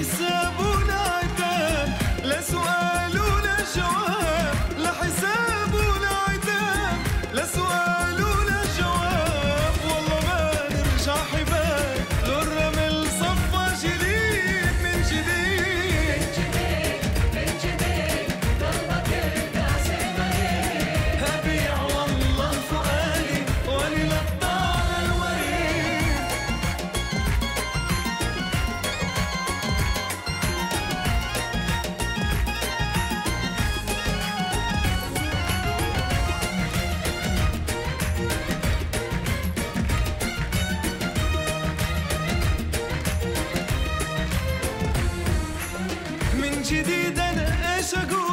It's چی دیدن عشق